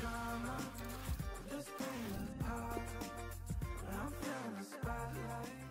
trust in coffee As the spotlight burns like mama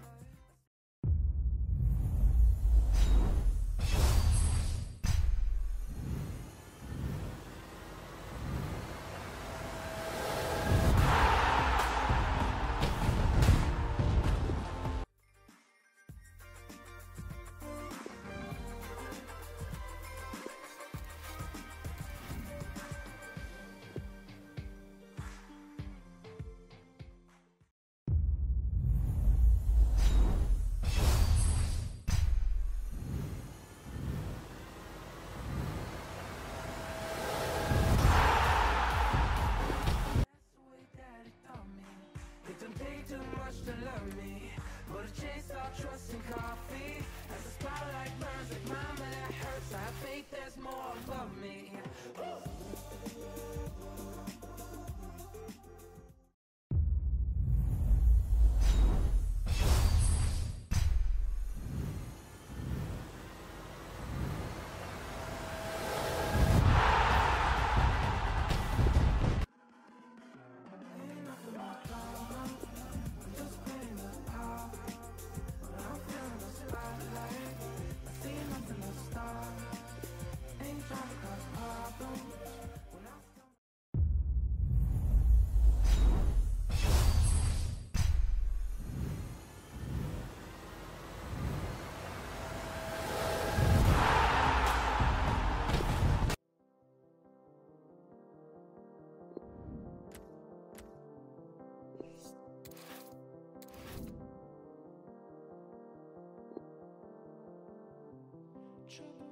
trouble.